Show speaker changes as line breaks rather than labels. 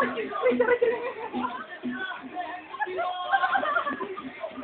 Ой, ой, давай, давай.